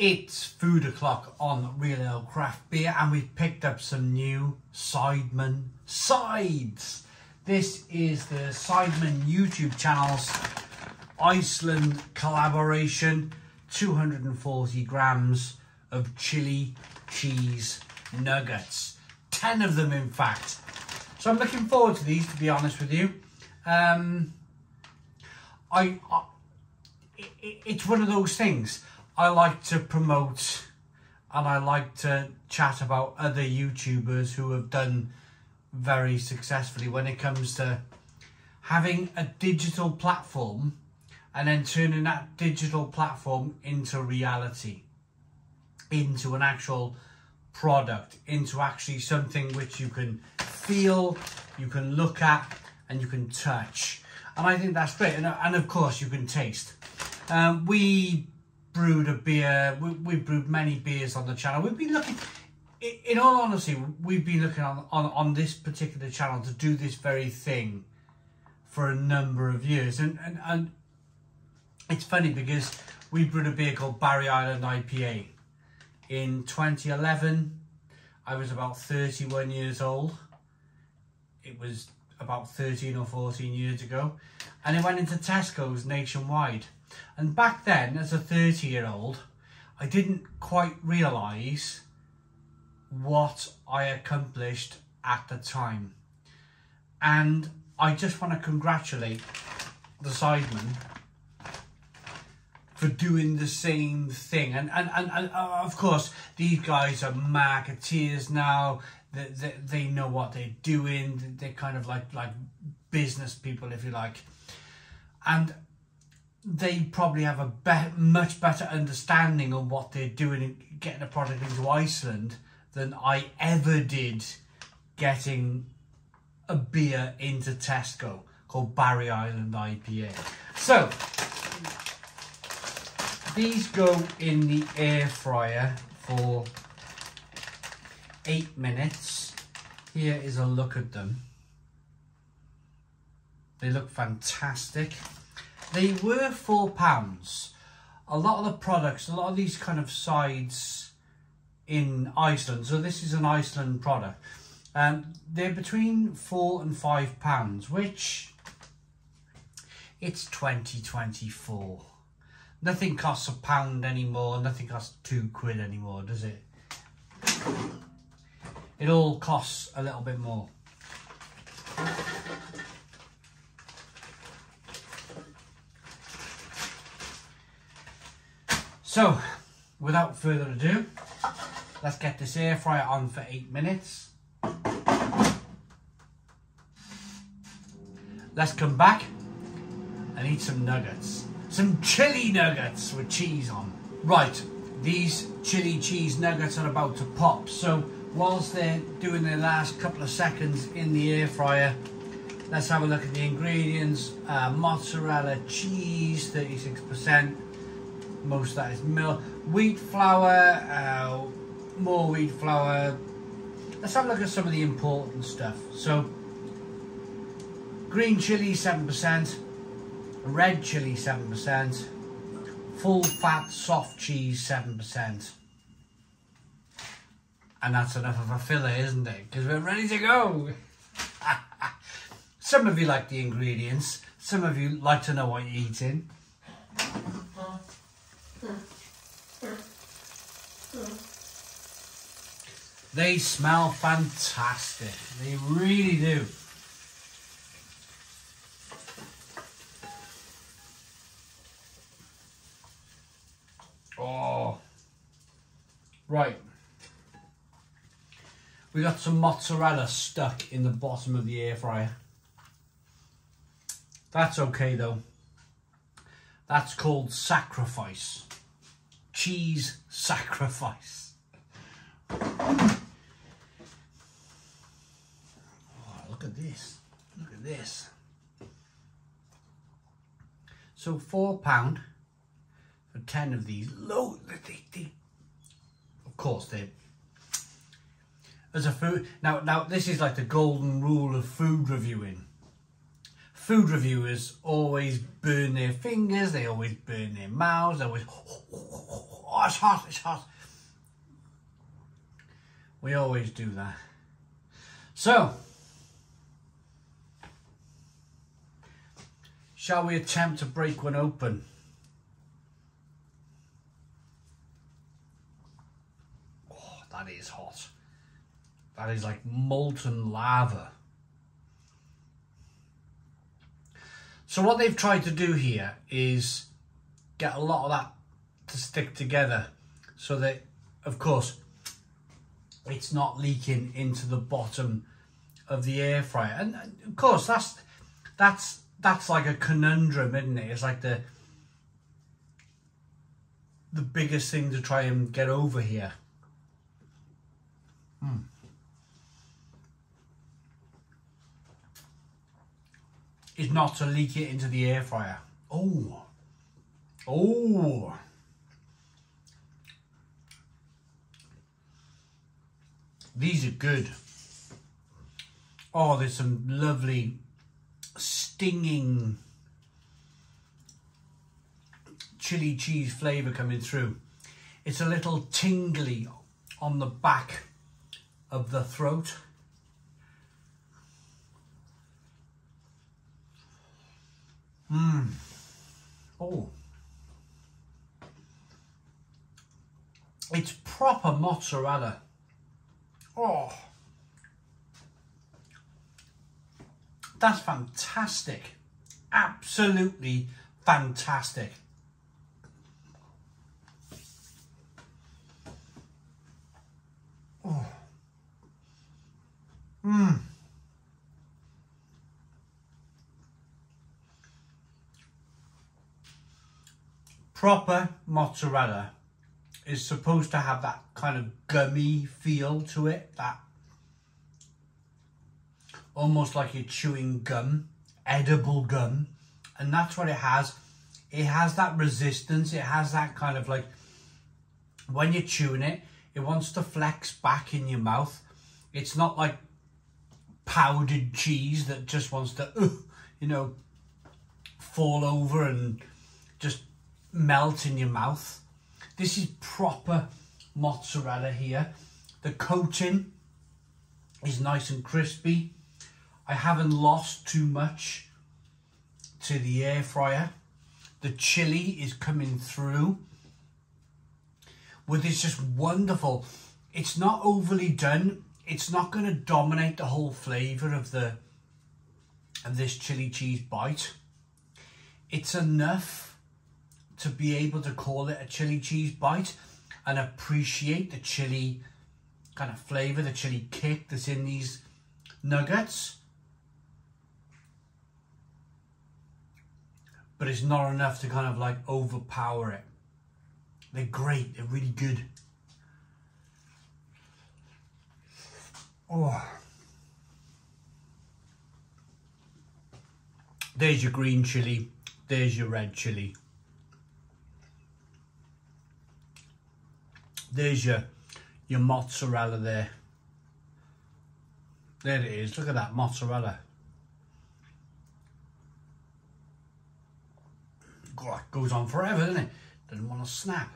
It's food o'clock on Real Ale Craft Beer, and we've picked up some new Sidemen sides. This is the Sidemen YouTube channel's Iceland collaboration 240 grams of chili cheese nuggets. 10 of them, in fact. So I'm looking forward to these, to be honest with you. Um, I, I it, it's one of those things. I like to promote and I like to chat about other YouTubers who have done very successfully when it comes to having a digital platform and then turning that digital platform into reality, into an actual product, into actually something which you can feel, you can look at, and you can touch. And I think that's great. And, and of course, you can taste. Um, we brewed a beer, we, we brewed many beers on the channel. We've been looking, in all honesty, we've been looking on, on, on this particular channel to do this very thing for a number of years. And, and, and it's funny because we brewed a beer called Barry Island IPA. In 2011, I was about 31 years old. It was about 13 or 14 years ago. And it went into Tesco's nationwide. And back then, as a 30 year old, I didn't quite realise what I accomplished at the time. And I just want to congratulate the Sidemen for doing the same thing. And, and, and, and uh, of course, these guys are marketeers now. They, they, they know what they're doing. They're kind of like, like business people, if you like. And they probably have a be- much better understanding of what they're doing and getting a product into Iceland than I ever did getting a beer into Tesco called Barry Island IPA. So these go in the air fryer for eight minutes. Here is a look at them. They look fantastic. They were four pounds. A lot of the products, a lot of these kind of sides in Iceland, so this is an Iceland product, um, they're between four and five pounds, which it's 2024. Nothing costs a pound anymore, nothing costs two quid anymore, does it? It all costs a little bit more. So, without further ado, let's get this air fryer on for eight minutes. Let's come back and eat some nuggets. Some chili nuggets with cheese on. Right, these chili cheese nuggets are about to pop. So whilst they're doing their last couple of seconds in the air fryer, let's have a look at the ingredients. Uh, mozzarella cheese, 36%, most of that is milk. Wheat flour, uh, more wheat flour. Let's have a look at some of the important stuff. So, green chili 7%, red chili 7%, full fat soft cheese 7%. And that's enough of a filler, isn't it? Because we're ready to go. some of you like the ingredients. Some of you like to know what you're eating. They smell fantastic. They really do. Oh. Right. We got some mozzarella stuck in the bottom of the air fryer. That's okay though. That's called sacrifice. Cheese sacrifice. Oh, look at this. Look at this. So four pound for ten of these. Low, of course they. As a food now, now this is like the golden rule of food reviewing food reviewers always burn their fingers, they always burn their mouths, they always Oh, it's hot, it's hot. We always do that. So, shall we attempt to break one open? Oh, that is hot. That is like molten lava. So what they've tried to do here is get a lot of that to stick together so that, of course, it's not leaking into the bottom of the air fryer. And of course, that's that's that's like a conundrum, isn't it? It's like the the biggest thing to try and get over here. Hmm. Is not to leak it into the air fryer. Oh. Oh. These are good. Oh, there's some lovely stinging chili cheese flavour coming through. It's a little tingly on the back of the throat. Mmm. Oh. It's proper mozzarella. Oh. That's fantastic. Absolutely fantastic. Oh. Mmm. Proper mozzarella is supposed to have that kind of gummy feel to it, that almost like you're chewing gum, edible gum. And that's what it has. It has that resistance. It has that kind of like, when you're chewing it, it wants to flex back in your mouth. It's not like powdered cheese that just wants to, uh, you know, fall over and just melt in your mouth. This is proper mozzarella here. The coating is nice and crispy. I haven't lost too much to the air fryer. The chili is coming through with this just wonderful. It's not overly done. It's not going to dominate the whole flavour of the of this chili cheese bite. It's enough to be able to call it a chili cheese bite and appreciate the chili kind of flavour, the chili kick that's in these nuggets. but it's not enough to kind of like overpower it. They're great, they're really good. Oh. There's your green chili, there's your red chili. There's your your mozzarella there. There it is, look at that mozzarella. God, goes on forever, doesn't it? Doesn't want to snap.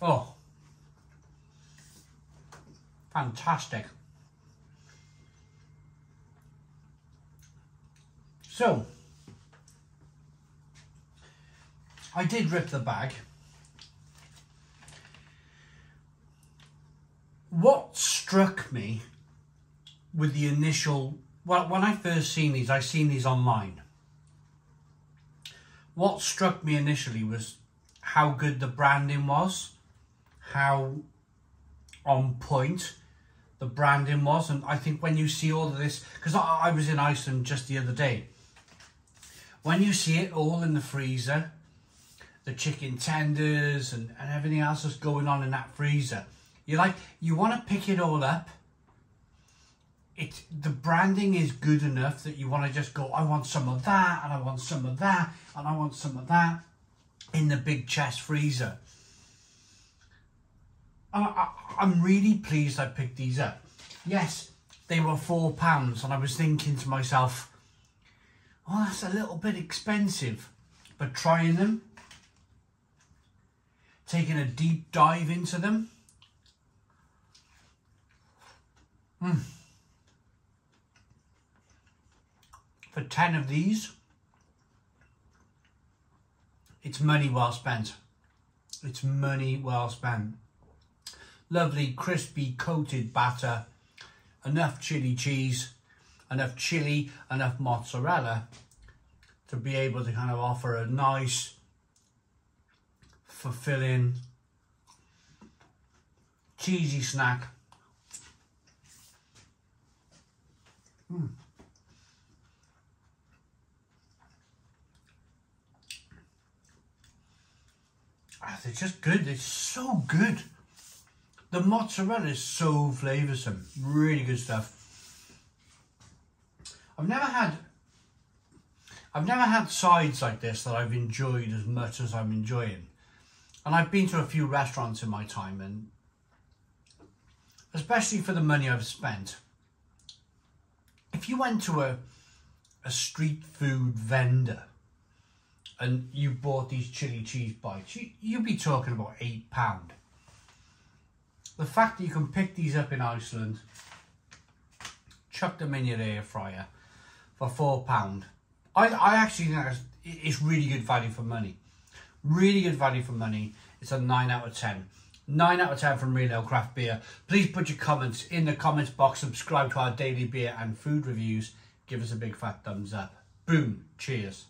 Oh. Fantastic. So, I did rip the bag. What struck me with the initial, well, when I first seen these, I seen these online what struck me initially was how good the branding was, how on point the branding was. And I think when you see all of this, because I, I was in Iceland just the other day, when you see it all in the freezer, the chicken tenders and, and everything else that's going on in that freezer, you like, you want to pick it all up it the branding is good enough that you want to just go, I want some of that, and I want some of that, and I want some of that in the big chest freezer. And I, I'm really pleased I picked these up. Yes, they were four pounds, and I was thinking to myself, "Well, that's a little bit expensive. But trying them, taking a deep dive into them. Mm. For 10 of these, it's money well spent. It's money well spent. Lovely crispy coated batter, enough chili cheese, enough chili, enough mozzarella to be able to kind of offer a nice, fulfilling, cheesy snack. Mm. Ah, they're just good. It's so good. The mozzarella is so flavoursome. Really good stuff. I've never had I've never had sides like this that I've enjoyed as much as I'm enjoying. And I've been to a few restaurants in my time and especially for the money I've spent. If you went to a a street food vendor and you bought these chili cheese bites, you, you'd be talking about eight pound. The fact that you can pick these up in Iceland, chuck them in your air fryer for four pound. I, I actually think it's, it's really good value for money. Really good value for money. It's a 9 out of 10. 9 out of 10 from Real Ale Craft Beer. Please put your comments in the comments box. Subscribe to our daily beer and food reviews. Give us a big fat thumbs up. Boom. Cheers.